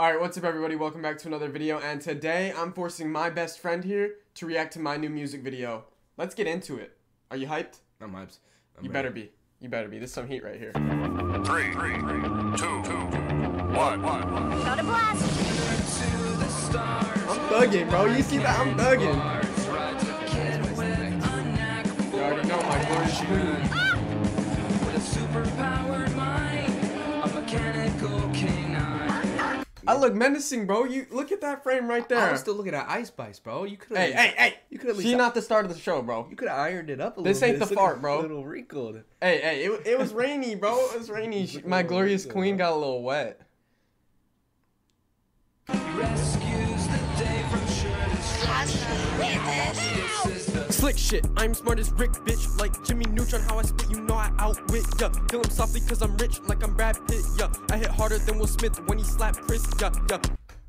Alright, what's up everybody? Welcome back to another video and today I'm forcing my best friend here to react to my new music video. Let's get into it. Are you hyped? I'm hyped. I'm you ready. better be. You better be. This is some heat right here. Three, three, two, two, one, one. Got a blast! I'm thugging, bro. You see that? I'm thugging. You already know my glorious queen. I look menacing, bro. You look at that frame right there. I there. was still looking at Ice Spice, bro. You could Hey, hey, hey! You could at She least not the start of the show, bro. you could have ironed it up a little. This little ain't bit. the It's fart, bro. A little wrinkled. Hey, hey! It, it was rainy, bro. It was rainy. She- My glorious queen got a little wet. Slick shit, I'm smart as Rick, bitch. Like Jimmy Neutron, how I spit, you know I outwit ya. Kill him softly, cause I'm rich, like I'm Brad Pitt, yeah. I hit harder than Will Smith when he slapped Chris, yeah, yeah.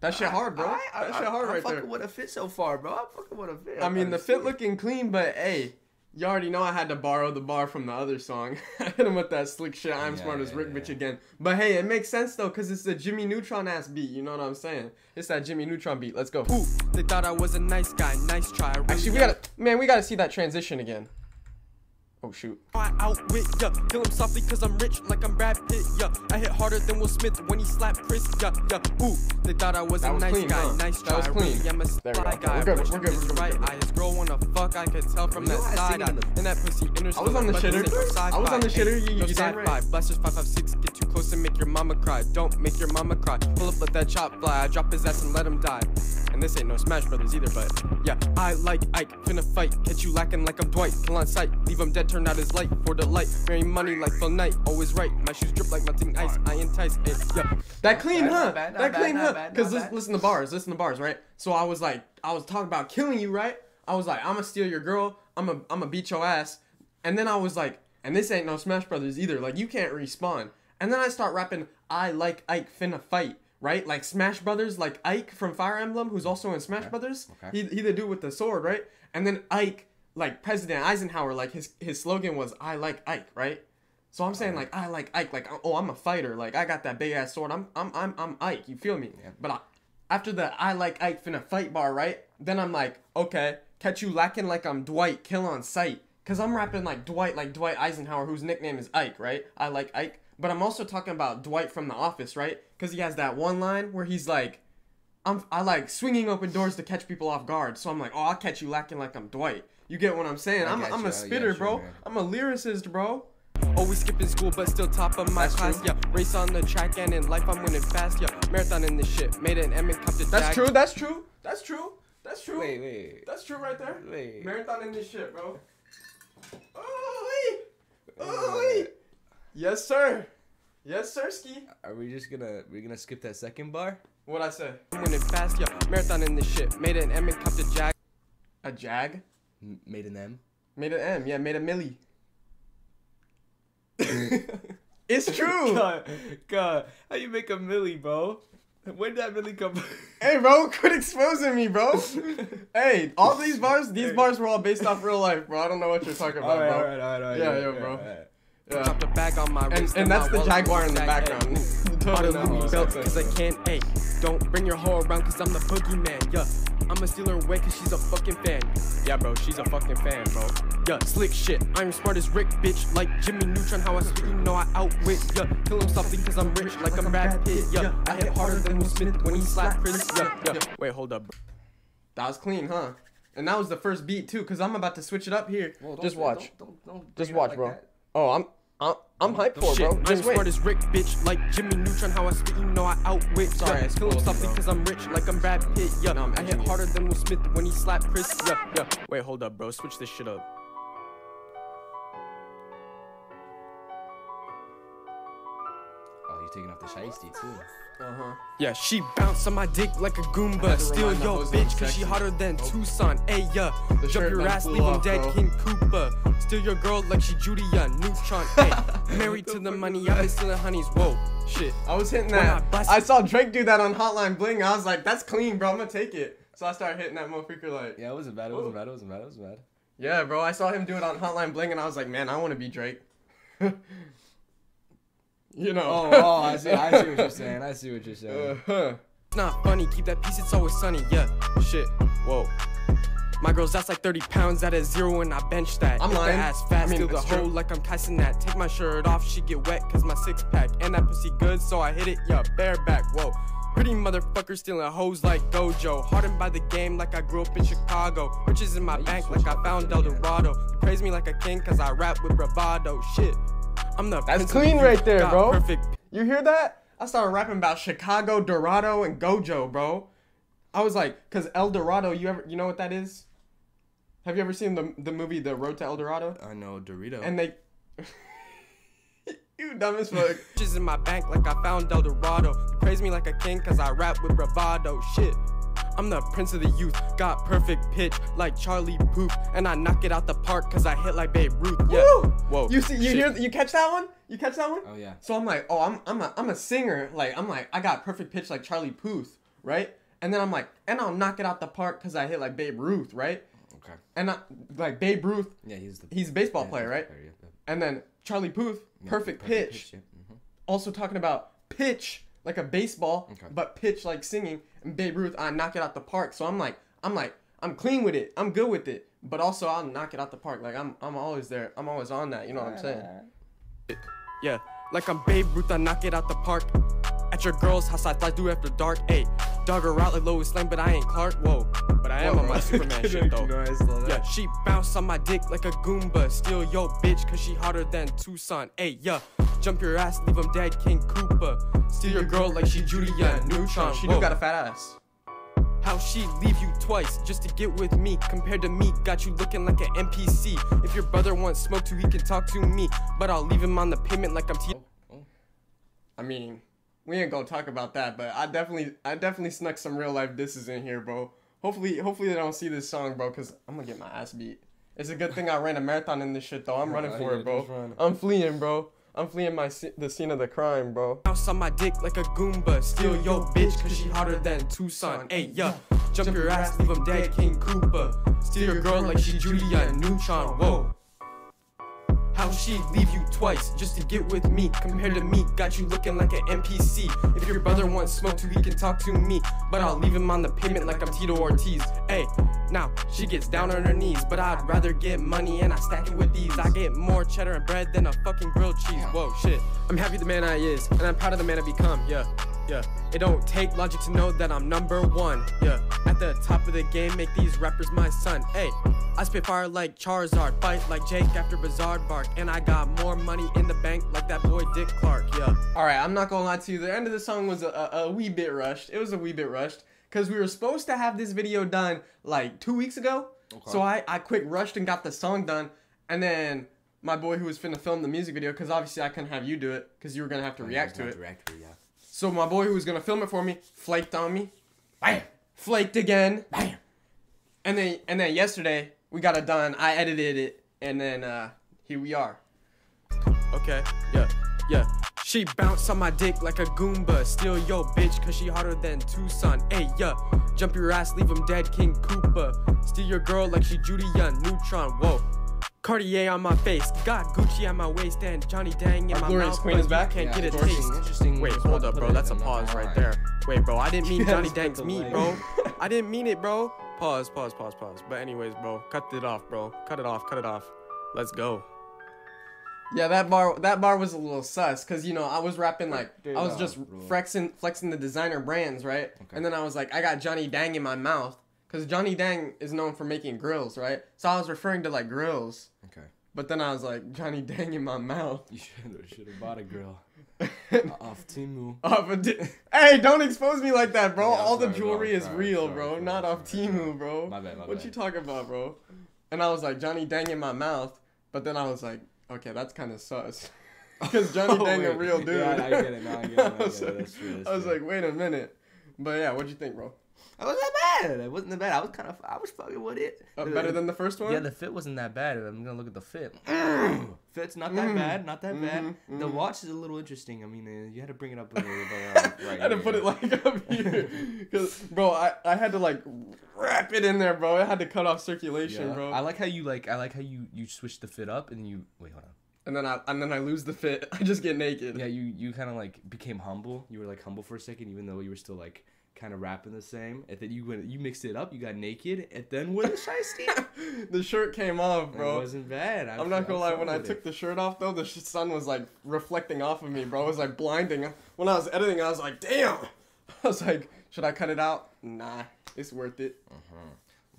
That shit hard, bro. I, that shit hard I, right I there. fucking with a fit so far, bro. I fucking with a fit. I mean, the fit sick. looking clean, but hey, you already know I had to borrow the bar from the other song. I hit him with that slick shit. I'm Yeah, smart as Rick, yeah. bitch again. But hey, it makes sense though, cause it's a Jimmy Neutron ass beat. You know what I'm saying? It's that Jimmy Neutron beat. Let's go. Ooh, they thought I was a nice guy. Nice try. Actually, we gotta, man, we gotta see that transition again. Oh shoot. I outwit ya, kill him softly cause I'm rich like I'm Brad Pitt, yeah. I hit harder than Will Smith when he slapped Chris, yeah, yeah. Ooh, they thought I was That a was nice clean, guy, huh? nice That was clean. Really, I'm a There we go. guy. We're good, we're good, we're good, right we're good. eye. His girl wanna fuck, I could tell from You that side eye. And that pussy enters I was on the shitter. I was on the shitter. You- you right. sci-fi. Blasters 556, get too close and make your mama cry. Don't make your mama cry. Pull up, let that chop fly. I drop his ass and let him die. And this ain't no Smash Brothers either, but yeah. I like Ike, finna fight. Catch you lacking like I'm Dwight. Kill on sight, leave him dead, turn out his light for the light. Marry money like Phil Knight, always right. My shoes drip like melting ice. I entice it, yeah. That clean, bad, huh? bad, that bad, clean, huh? Cause listen, listen to bars, listen to bars, right? So I was like, I was talking about killing you, right? I was like, I'ma steal your girl. I'ma, I'ma beat your ass. And then I was like, and this ain't no Smash Brothers either. Like you can't respawn. And then I start rapping, I like Ike finna fight. Right, like Smash Brothers, like Ike from Fire Emblem, who's also in Smash Brothers. Okay. He, he the dude with the sword, right? And then Ike, like President Eisenhower, like his his slogan was "I like Ike," right? So I'm saying uh-huh. like I like Ike, like oh I'm a fighter, like I got that big ass sword. I'm I'm I'm I'm Ike. You feel me? But I, after the I like Ike finna fight bar, right? Then I'm like okay, catch you lacking like I'm Dwight, kill on sight. Cause I'm rapping like Dwight, like Dwight Eisenhower, whose nickname is Ike, right? I like Ike. But I'm also talking about Dwight from The Office, right? Cause he has that one line where he's like, I'm I like swinging open doors to catch people off guard. So I'm like, oh, I'll catch you lacking like I'm Dwight. You get what I'm saying? I I'm, got I'm you, a I got spitter, you, bro. man. I'm a lyricist, bro. Always skipping school, but still top of my That's class. true. Yeah, race on the track and in life I'm winning fast. Yeah, marathon in this shit. Made an M and cup to That's Jag. true, That's true. That's true. That's true. Wait, wait. That's true right there. Wait. Marathon in this shit, bro. Oh wait. Oh wait. Yes, sir. Yes, sir, ski. Are we just gonna we gonna skip that second bar? What I say? I'm winning fast, yeah. Marathon in this shit. Made an M and cup to Jag. A Jag? M- made an M. Made an M, yeah, made a milli. it's true. God, God, how you make a milli, bro? When did that milli come? Hey, bro, quit exposing me, bro. hey, all these bars, these Hey. bars were all based off real life, bro. I don't know what you're talking about, all right, bro. all right, all right, all right. Yeah, yeah, yo, bro. All right. Yeah. Drop the bag on my And, wrist and that's the Jaguar in the background. ayy. On totally a Louis belt, cause I can't, ayy. Don't bring your hoe around, cause I'm the boogeyman, yeah. I'ma steal her away, cause she's a fucking fan. Yeah, bro, she's a fucking fan, bro. Yeah, slick shit. I'm smart as Rick, bitch. Like Jimmy Neutron, how I spit, you know I outwit, yeah. Kill him softly, cause I'm rich, like I'm Brad Pitt, yeah. I hit harder than Will Smith when he slapped Chris, yeah, yeah. Wait, hold up, bro. That was clean, huh? And that was the first beat too, cause I'm about to switch it up here. Well, don't Just watch. Don't, don't, don't Just watch, up bro. that. Oh, I'm I'm I'm hyped for it, bro. I'm Just smart wait. as Rick, bitch. Like Jimmy Neutron, how I spit, you know I outwit. Sorry, yeah. Kill spoiled him you, softly, bro. cause I'm rich, like I'm Brad Pitt, yeah. No, I'm I hit harder than Will Smith when he slapped Chris, yeah, yeah. Wait, hold up, bro. Switch this shit up. You're taking off the shiesty too. Uh huh. Yeah, she bounce on my dick like a Goomba. Steal Still remind yo bitch, I'm cause she hotter than Oh. Tucson. Hey, yeah. The Jump your ass, flew leave him off, dead, bro. King Koopa. Steal your girl like she Judy, yeah, Neutron. Hey, married to the money, I've been stealing honeys. Whoa, shit. I was hitting When I that. I saw Drake do that on Hotline Bling. I was like, that's clean, bro. I'm gonna take it. So I started hitting that motherfucker like, Yeah, it wasn't bad. It wasn't bad. It wasn't bad. It wasn't bad. yeah, bro. I saw him do it on Hotline Bling, and I was like, man, I want to be Drake. you know. Oh, oh, I see. I see what you're saying. I see what you're saying. Uh-huh. not funny. Keep that peace, it's always sunny. Yeah, shit. Whoa. My girl's that's like 30 pounds at a zero and I bench that. I'm If the lying. ass fat, I mean, steal the hoe like I'm Tyson that. Take my shirt off, she get wet cause my six pack. And that pussy good, so I hit it, yeah, bareback. Whoa. Pretty motherfucker stealing hoes like Gojo. Hardened by the game like I grew up in Chicago. Riches in my bank like I found El Dorado. You praise me like a king cause I rap with bravado. Shit. I'm the That's clean right there, bro. Perfect You hear that? I started rapping about Chicago, Dorado, and Gojo, bro. I was like, cause El Dorado, you ever, you know what that is? Have you ever seen the the movie The Road to El Dorado? I know Dorito. And they, you dumb as fuck. Riches in my bank like I found El Dorado. You praise me like a king cause I rap with bravado. Shit. I'm the prince of the youth, got perfect pitch like Charlie Puth, and I knock it out the park cause I hit like Babe Ruth. Yeah. Woo! Whoa. You see, you shit. hear, you catch that one? You catch that one? oh yeah. So I'm like, oh, I'm I'm a I'm a singer. Like I'm like I got perfect pitch like Charlie Puth, right? And then I'm like, and I'll knock it out the park because I hit like Babe Ruth, right? Okay. And I, like Babe Ruth, Yeah, he's the. he's a baseball yeah, player, right? player, yeah, yeah. And then Charlie Puth, Yeah, perfect, pitch. yeah. Mhm. Also talking about pitch like a baseball, Okay. but pitch like singing. And Babe Ruth, I knock it out the park. So I'm like, I'm like, I'm clean with it. I'm good with it. But also I'll knock it out the park. Like I'm I'm always there. I'm always on that. You know what I'm saying? Yeah, like I'm Babe Ruth, I knock it out the park. At your girl's house, I fly through after dark. Ayy, dog her out like Lois Lane, but I ain't Clark. Whoa, but I am Whoa, on my. Superman shit though. No, I saw that. Yeah, she bounce on my dick like a Goomba. Steal yo bitch, cause she hotter than Tucson. Ayy, yeah. Jump your ass, leave him dead, King Koopa. Steal your girl like she Judy and Neutron. She Whoa. do got a fat ass. How she leave you twice just to get with me? Compared to me, got you looking like an NPC. If your brother wants smoke too, he can talk to me. But I'll leave him on the pavement like I'm Oh, oh. I mean, we ain't gonna talk about that, but I definitely, I definitely snuck some real life disses in here, bro. Hopefully, hopefully they don't see this song, bro, cause I'm gonna get my ass beat. It's a good thing I ran a marathon in this shit, though. I'm running for it, bro. I'm fleeing, bro. I'm fleeing my sce- the scene of the crime, bro. Bounce on my dick like a Goomba. Steal yo bitch, cause she hotter than Tucson. Ayy, yeah. Jump your ass, leave him dead, King Koopa. Steal your girl like she Judy and Neutron. Whoa. How she leave you twice just to get with me? Compared to me, got you looking like an NPC. If your brother wants smoke too, he can talk to me. But I'll leave him on the pavement like I'm Tito Ortiz. Hey, now she gets down on her knees. But I'd rather get money and I stack it with these. I get more cheddar and bread than a fucking grilled cheese. Whoa, shit. I'm happy the man I is, and I'm proud of the man I become. Yeah. Yeah, it don't take logic to know that I'm number one. Yeah, at the top of the game, make these rappers my son. Hey, I spit fire like Charizard, fight like Jake after Bizarre bark, and I got more money in the bank like that boy Dick Clark. Yeah. All right, I'm not gonna lie to you. The end of the song was a, a, a wee bit rushed. It was a wee bit rushed because we were supposed to have this video done like two weeks ago. So I I quick rushed and got the song done, and then my boy who was finna film the music video, because obviously I couldn't have you do it because you were gonna have to react to it. React to it, yeah. So my boy who was gonna film it for me flaked on me. Bam. Flaked again. Bam. And then and then yesterday we got it done. I edited it, and then uh here we are. Okay, yeah, yeah. She bounce on my dick like a Goomba. Steal yo bitch, cause she hotter than Tucson. Hey, yeah. Jump your ass, leave him dead, King Koopa. Steal your girl like she Judy Young Neutron. Whoa. Cartier on my face, got Gucci on my waist, and Johnny Dang in Our my glorious mouth. queen is back? Can't Yeah, get a taste. interesting Wait, hold up, bro. That's a I'm not pause right there. Wait, bro. I didn't mean You Johnny Dang's put me, bro. I didn't mean it, bro. Pause, pause, pause, pause. But anyways, bro, cut it off, bro. Cut it off, cut it off. Let's go. Yeah, that bar that bar was a little sus because you know I was rapping like I was just flexing flexing the designer brands, right? And then I was like, I got Johnny Dang in my mouth because Johnny Dang is known for making grills, right? So I was referring to like grills, Okay. but then I was like Johnny Dang in my mouth. You should have bought a grill off Temu. Off a di- hey, don't expose me like that, bro. Yeah, All the sorry, bro. jewelry is Sorry, real, sorry, bro. Not off. Temu, bro. My bad, my what bad. you talking about, bro? And I was like Johnny Dang in my mouth, but then I was like, okay, that's kind of sus. Because Johnny Oh, Dang a real dude. Yeah, I get it, now I get it, I I was get it. like- That's true, that's I was like, wait a minute. But yeah, what'd you think, bro? I wasn't that bad. It wasn't that bad. I was kind of, I was fucking with it. Uh, better than the first one? Yeah, the fit wasn't that bad. I'm gonna look at the fit. Fit's not that bad, not that bad. The watch is a little interesting. I mean, uh, you had to bring it up a little bit. Uh, right I had to here. put it like up here. Because, bro, I, I had to like wrap it in there, bro. I had to cut off circulation, Yeah. bro. I like how you like. I like how you you switch the fit up and you wait. Hold on. and then I and then I lose the fit. I just get naked. Yeah, you you kind of like became humble. You were like humble for a second, even though you were still like kind of rapping the same, and then you went, you mixed it up. You got naked, and then a shiesty. the shirt came off, bro. It wasn't bad. I, I'm not gonna lie. When I with took the shirt off, though, the sh- sun was like reflecting off of me, bro. It was like blinding. When I was editing, I was like, "Damn!" I was like, "Should I cut it out?" Nah, it's worth it.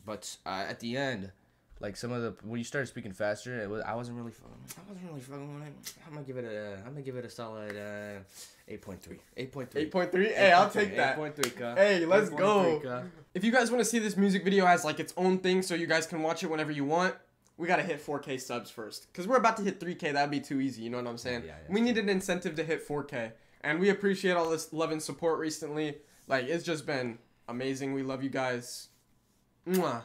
But uh, at the end, like some of the when you started speaking faster, it was I wasn't really. I wasn't really fucking with it. I'm gonna give it a. I'm gonna give it a solid uh, eight point three. Eight point three. Eight point three. Hey, I'll take that. Eight point three. Ka. Hey, let's 8.3, go. ka. If you guys want to see this music video as like its own thing, so you guys can watch it whenever you want, we gotta hit 4K subs first. Cause we're about to hit 3K. That'd be too easy. You know what I'm saying? Yeah, yeah, we need an incentive to hit 4K, and we appreciate all this love and support recently. Like it's just been amazing. We love you guys. Mwah.